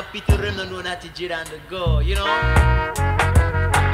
a pity them no know that it's on the go, you know?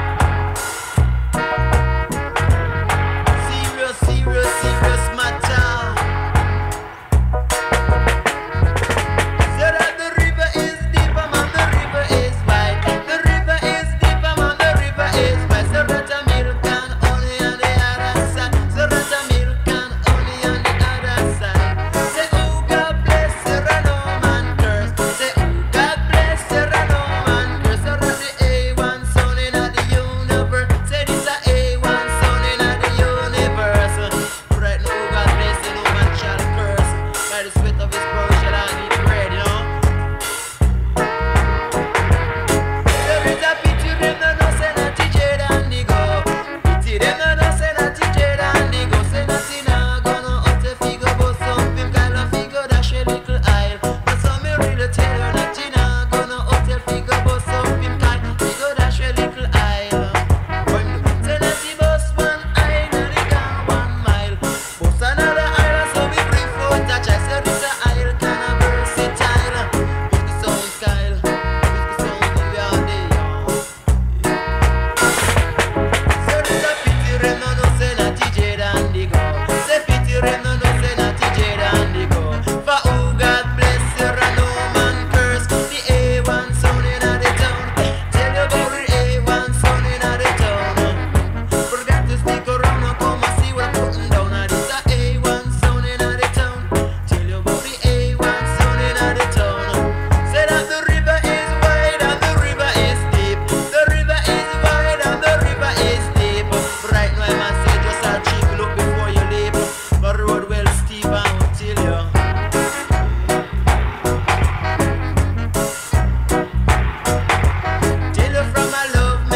touch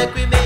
make we make